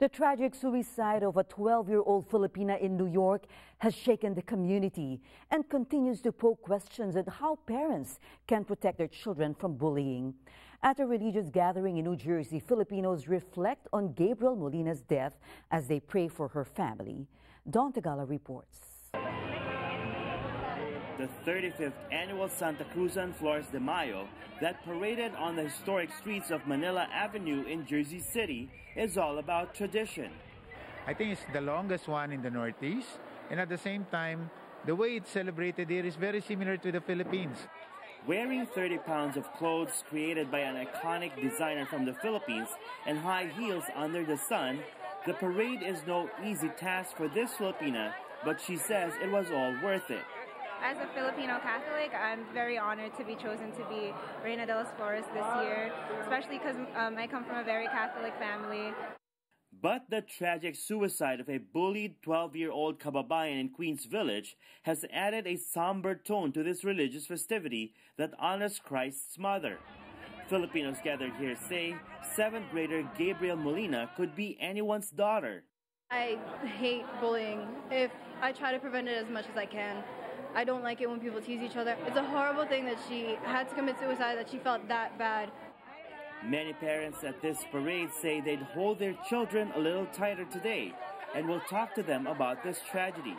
The tragic suicide of a 12-year-old Filipina in New York has shaken the community and continues to poke questions at how parents can protect their children from bullying. At a religious gathering in New Jersey, Filipinos reflect on Gabrielle Molina's death as they pray for her family. Don Tagala reports the 35th annual Santa Cruzan Flores de Mayo that paraded on the historic streets of Manila Avenue in Jersey City is all about tradition. I think it's the longest one in the Northeast, and at the same time, the way it's celebrated here is very similar to the Philippines. Wearing 30 pounds of clothes created by an iconic designer from the Philippines and high heels under the sun, the parade is no easy task for this Filipina, but she says it was all worth it. As a Filipino Catholic, I'm very honored to be chosen to be Reina de los Flores this year, especially because um, I come from a very Catholic family. But the tragic suicide of a bullied 12 year old kababayan in Queens Village has added a somber tone to this religious festivity that honors Christ's mother. Filipinos gathered here say seventh grader Gabrielle Molina could be anyone's daughter. I hate bullying. If I try to prevent it as much as I can, I don't like it when people tease each other. It's a horrible thing that she had to commit suicide, that she felt that bad. Many parents at this parade say they'd hold their children a little tighter today and will talk to them about this tragedy.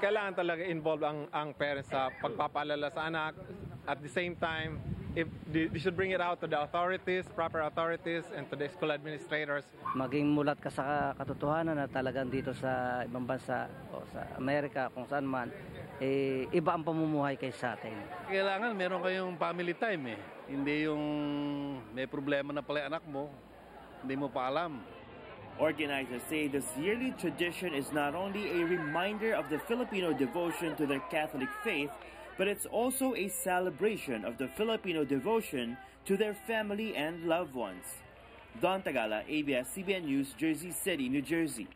Kailangan talaga involve ang, ang parents sa pagpapaalala sa anak. At the same time, if they, should bring it out to the authorities, proper authorities, and to the school administrators. Maging mulat ka sa katotohanan na talagang dito sa ibang bansa o sa Amerika kung saan man, eh, iba ang pamumuhay kaysa atin. Kailangan meron kayong family time eh. Hindi yung may problema na pala anak mo, hindi mo pa alam. Organizers say this yearly tradition is not only a reminder of the Filipino devotion to their Catholic faith, but it's also a celebration of the Filipino devotion to their family and loved ones. Don Tagala, ABS-CBN News, Jersey City, New Jersey.